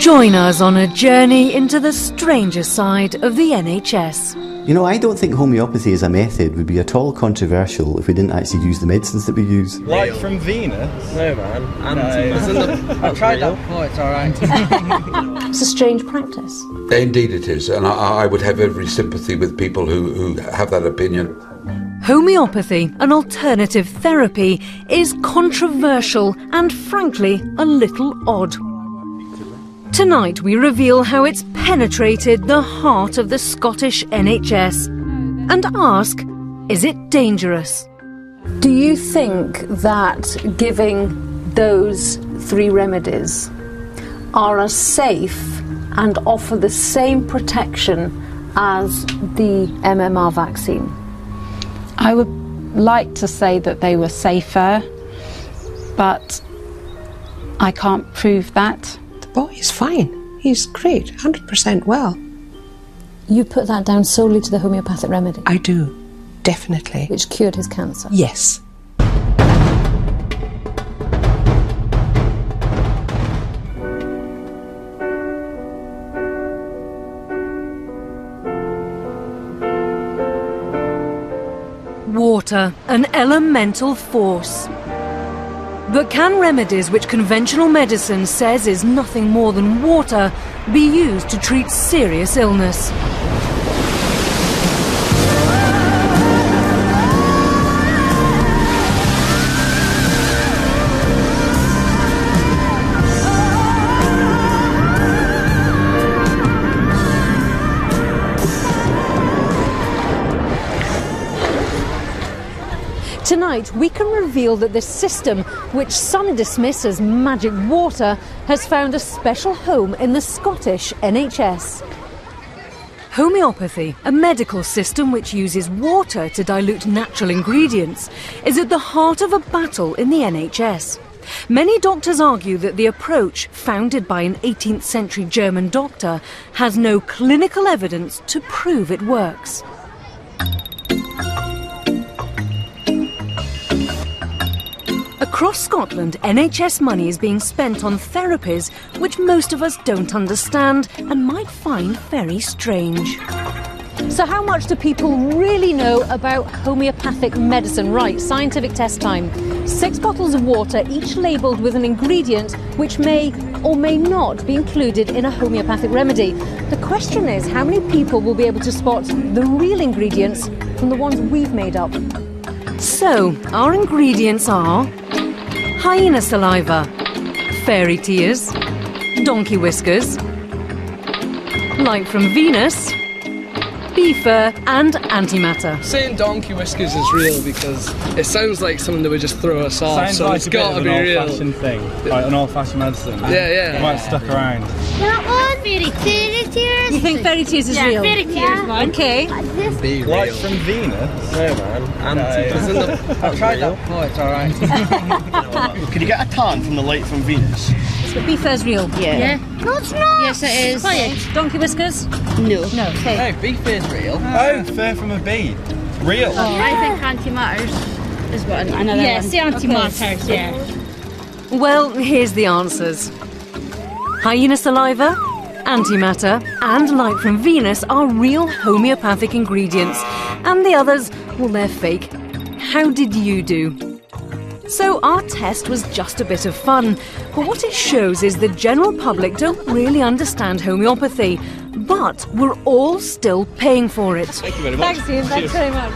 Join us on a journey into the stranger side of the NHS. You know, I don't think homeopathy as a method would be at all controversial if we didn't actually use the medicines that we use. Like from Venus? No, man. Anti. I've tried that before, it's alright. It's a strange practice. Indeed, it is, and I, I would have every sympathy with people who, who have that opinion. Homeopathy, an alternative therapy, is controversial and frankly a little odd. Tonight we reveal how it's penetrated the heart of the Scottish NHS and ask is it dangerous? Do you think that giving those three remedies are as safe and offer the same protection as the MMR vaccine? I would like to say that they were safer, but I can't prove that. The boy is fine. He's great, 100% well. You put that down solely to the homeopathic remedy, I do, definitely. which cured his cancer. Yes. Water, an elemental force. But can remedies which conventional medicine says is nothing more than water be used to treat serious illness? Tonight, we can reveal that this system, which some dismiss as magic water, has found a special home in the Scottish NHS. Homeopathy, a medical system which uses water to dilute natural ingredients, is at the heart of a battle in the NHS. Many doctors argue that the approach, founded by an 18th century German doctor, has no clinical evidence to prove it works. Across Scotland, NHS money is being spent on therapies which most of us don't understand and might find very strange. So, how much do people really know about homeopathic medicine? Right, scientific test time. Six bottles of water, each labelled with an ingredient which may or may not be included in a homeopathic remedy. The question is how many people will be able to spot the real ingredients from the ones we've made up? So, our ingredients are hyena saliva, fairy tears, donkey whiskers, light from Venus, bee fur, and antimatter. Saying donkey whiskers is real because it sounds like something that would just throw us off, Sounds so like it's a bit got to of be an real. old-fashioned thing, like an old-fashioned medicine. Yeah, yeah. It might have stuck around. That one? Fairy, fairy tears? You think fairy tears is yeah, real? fairy tears one. Okay. This Be Like from Venus? No, man. Anti. I've tried that before, it's alright. Could you get a tan from the light from Venus? So bee fur's real? Yeah. No, it's not. Yes, it is. Quiet. Donkey whiskers? No. No. Okay. No, beef is real. Oh, oh fur from a bee. Real. Oh, I think ah. antimatters is what another Yes, one. the antimatters, yeah. Well, here's the answers. Hyena saliva, antimatter, and light from Venus are real homeopathic ingredients, and the others, well, they're fake. How did you do? So, our test was just a bit of fun, but what it shows is the general public don't really understand homeopathy, but we're all still paying for it. Thank you very much. Thanks, Ian. Thanks very much.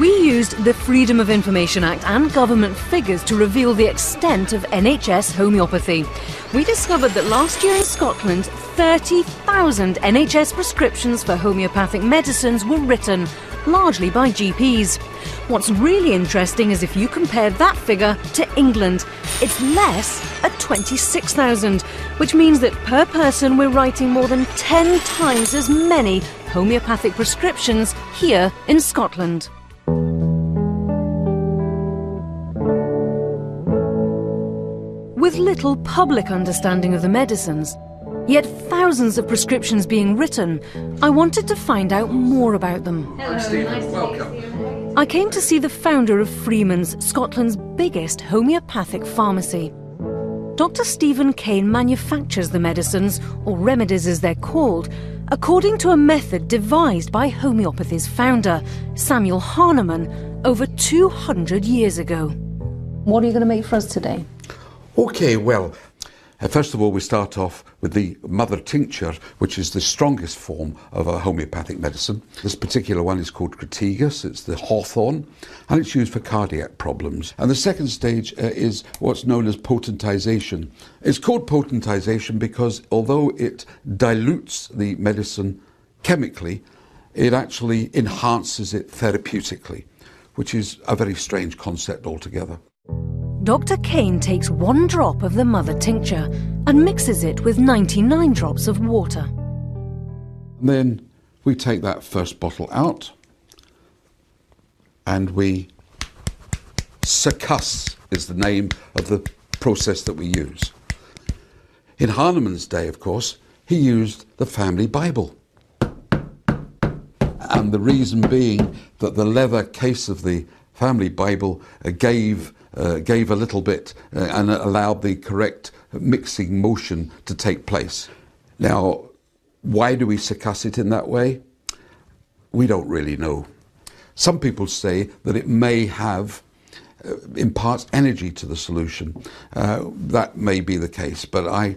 We used the Freedom of Information Act and government figures to reveal the extent of NHS homeopathy. We discovered that last year in Scotland, 30,000 NHS prescriptions for homeopathic medicines were written, largely by GPs. What's really interesting is if you compare that figure to England, it's less at 26,000, which means that per person we're writing more than 10 times as many homeopathic prescriptions here in Scotland. With little public understanding of the medicines, yet thousands of prescriptions being written, I wanted to find out more about them. Stephen, welcome. I came to see the founder of Freeman's, Scotland's biggest homeopathic pharmacy. Dr. Stephen Kayne manufactures the medicines, or remedies as they're called, according to a method devised by homeopathy's founder, Samuel Hahnemann, over 200 years ago. What are you going to make for us today? Okay, well, first of all, we start off with the mother tincture, which is the strongest form of a homeopathic medicine. This particular one is called Crataegus, it's the hawthorn, and it's used for cardiac problems. And the second stage uh, is what's known as potentization. It's called potentization because although it dilutes the medicine chemically, it actually enhances it therapeutically, which is a very strange concept altogether. Dr. Kayne takes one drop of the mother tincture and mixes it with 99 drops of water. And then we take that first bottle out and we succuss is the name of the process that we use. In Hahnemann's day, of course, he used the family Bible. And the reason being that the leather case of the family Bible uh, gave uh, gave a little bit uh, and allowed the correct mixing motion to take place. Now, why do we succuss it in that way? We don't really know. Some people say that it may have uh, imparts energy to the solution. Uh, that may be the case, but I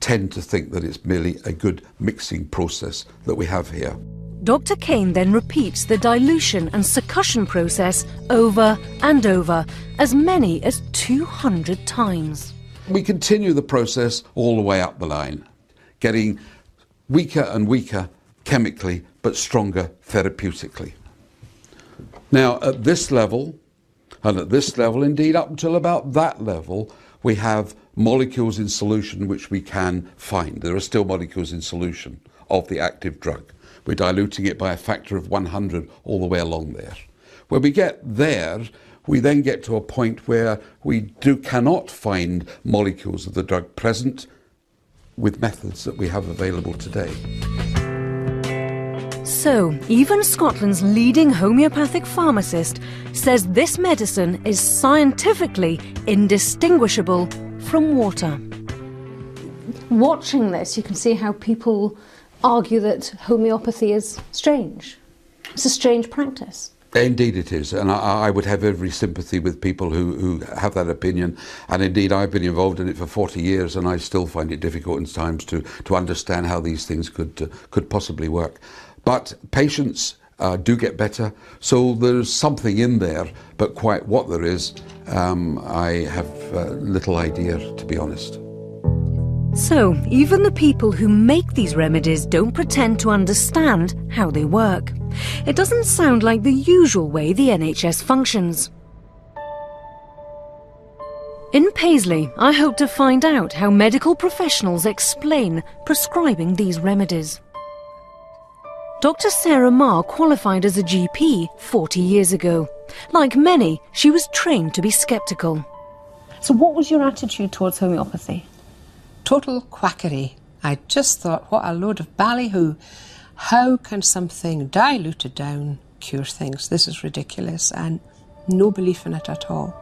tend to think that it's merely a good mixing process that we have here. Dr. Kayne then repeats the dilution and succussion process over and over, as many as 200 times. We continue the process all the way up the line, getting weaker and weaker chemically, but stronger therapeutically. Now, at this level, and at this level, indeed, up until about that level, we have molecules in solution which we can find. There are still molecules in solution of the active drug. We're diluting it by a factor of 100 all the way along there. When we get there, we then get to a point where we do cannot find molecules of the drug present with methods that we have available today. So, even Scotland's leading homeopathic pharmacist says this medicine is scientifically indistinguishable from water. Watching this, you can see how people argue that homeopathy is strange. It's a strange practice. Indeed, it is, and I, I, would have every sympathy with people who, who have that opinion. And indeed, I've been involved in it for 40 years, and I still find it difficult in times to, to understand how these things could uh, could possibly work. But patients uh, do get better, so there's something in there. But quite what there is, um, I have uh, little idea, to be honest. So, even the people who make these remedies don't pretend to understand how they work. It doesn't sound like the usual way the NHS functions. In Paisley, I hope to find out how medical professionals explain prescribing these remedies. Dr. Sarah Marr qualified as a GP 40 years ago. Like many, she was trained to be sceptical. So, what was your attitude towards homeopathy? Total quackery. I just thought, what a load of ballyhoo. How can something diluted down cure things? This is ridiculous and no belief in it at all.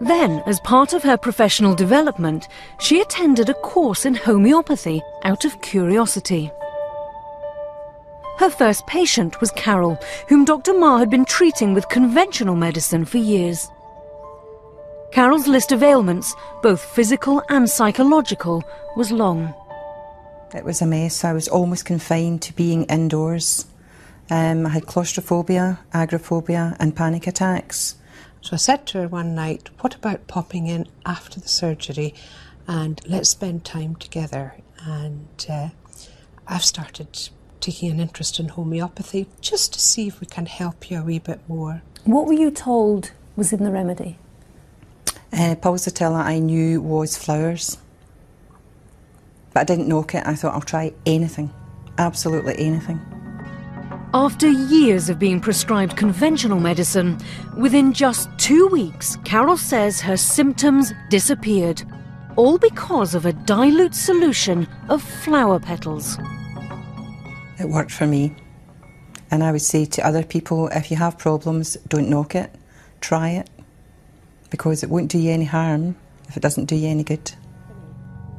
Then, as part of her professional development, she attended a course in homeopathy out of curiosity. Her first patient was Carol, whom Dr. Marr had been treating with conventional medicine for years. Carol's list of ailments, both physical and psychological, was long. It was a mess. I was almost confined to being indoors. Um, I had claustrophobia, agoraphobia, and panic attacks. So I said to her one night, What about popping in after the surgery and let's spend time together? And uh, I've started taking an interest in homeopathy just to see if we can help you a wee bit more. What were you told was in the remedy? Uh, pulsatilla I knew was flowers, but I didn't knock it. I thought I'll try anything, absolutely anything. After years of being prescribed conventional medicine, within just two weeks, Carol says her symptoms disappeared, all because of a dilute solution of flower petals. It worked for me. And I would say to other people if you have problems, don't knock it, try it because it won't do you any harm if it doesn't do you any good.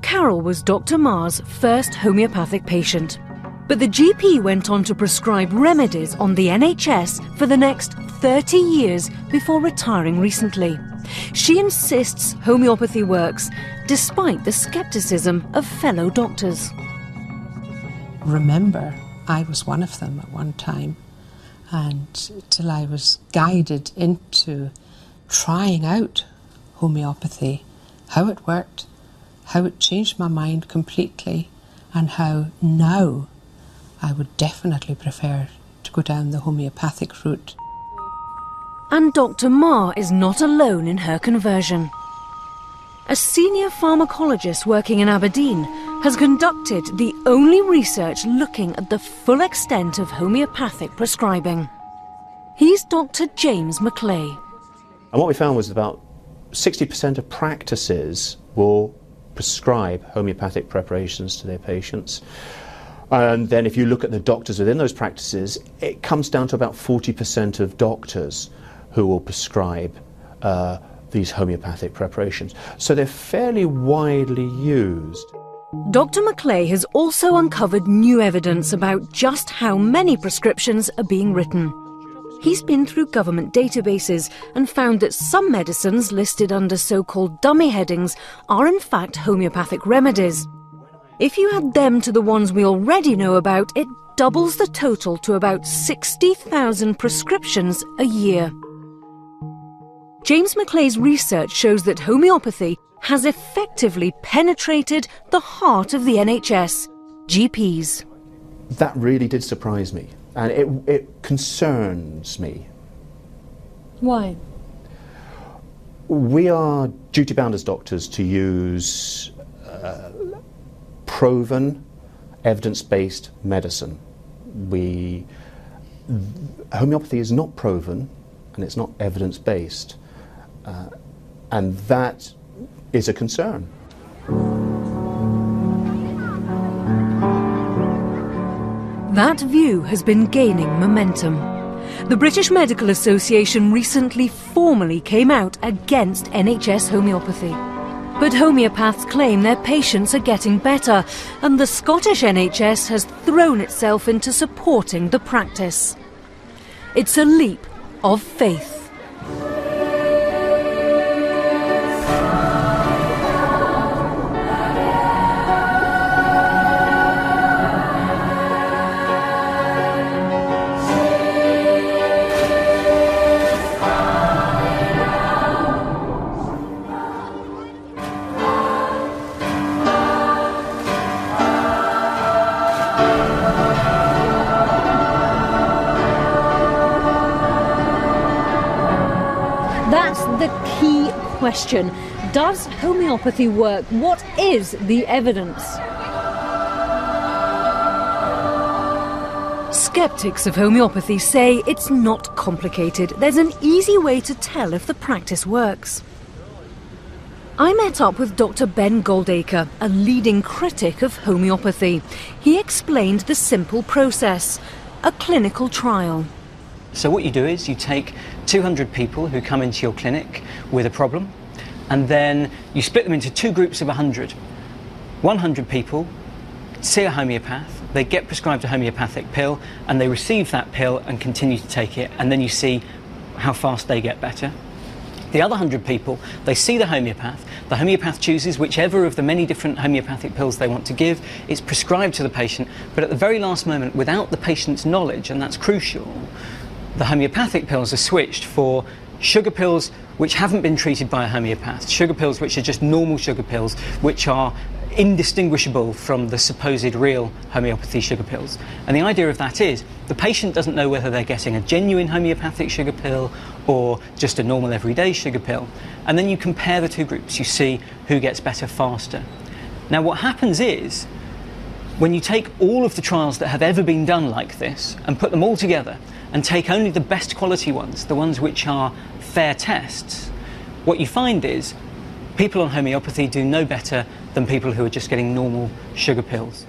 Carol was Dr. Marr's first homeopathic patient. But the GP went on to prescribe remedies on the NHS for the next 30 years before retiring recently. She insists homeopathy works despite the scepticism of fellow doctors. Remember, I was one of them at one time, and till I was guided into trying out homeopathy, how it worked, how it changed my mind completely, and how now I would definitely prefer to go down the homeopathic route. And Dr. Marr is not alone in her conversion. A senior pharmacologist working in Aberdeen has conducted the only research looking at the full extent of homeopathic prescribing. He's Dr. James McLay. And what we found was about 60% of practices will prescribe homeopathic preparations to their patients. And then if you look at the doctors within those practices, it comes down to about 40% of doctors who will prescribe uh, these homeopathic preparations. So they're fairly widely used. Dr. McLay has also uncovered new evidence about just how many prescriptions are being written. He's been through government databases and found that some medicines listed under so called dummy headings are in fact homeopathic remedies. If you add them to the ones we already know about, it doubles the total to about 60,000 prescriptions a year. James McLay's research shows that homeopathy has effectively penetrated the heart of the NHS, GPs. That really did surprise me, and it, it concerns me. Why? We are duty bound as doctors to use uh, proven, evidence based medicine. We, homeopathy is not proven and it's not evidence based. Uh, and that is a concern. That view has been gaining momentum. The British Medical Association recently formally came out against NHS homeopathy. But homeopaths claim their patients are getting better, and the Scottish NHS has thrown itself into supporting the practice. It's a leap of faith. Question. Does homeopathy work? What is the evidence? Skeptics of homeopathy say it's not complicated. There's an easy way to tell if the practice works. I met up with Dr. Ben Goldacre, a leading critic of homeopathy. He explained the simple process a clinical trial. So, what you do is you take 200 people who come into your clinic with a problem, and then you split them into two groups of 100. 100 people see a homeopath, they get prescribed a homeopathic pill, and they receive that pill and continue to take it, and then you see how fast they get better. The other 100 people, they see the homeopath. The homeopath chooses whichever of the many different homeopathic pills they want to give. It's prescribed to the patient, but at the very last moment, without the patient's knowledge, and that's crucial, the homeopathic pills are switched for sugar pills which haven't been treated by a homeopath, sugar pills which are just normal sugar pills, which are indistinguishable from the supposed real homeopathy sugar pills. And the idea of that is the patient doesn't know whether they're getting a genuine homeopathic sugar pill or just a normal everyday sugar pill. And then you compare the two groups, you see who gets better faster. Now, what happens is when you take all of the trials that have ever been done like this and put them all together and take only the best quality ones, the ones which are fair tests, what you find is people on homeopathy do no better than people who are just getting normal sugar pills.